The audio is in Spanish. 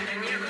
contenido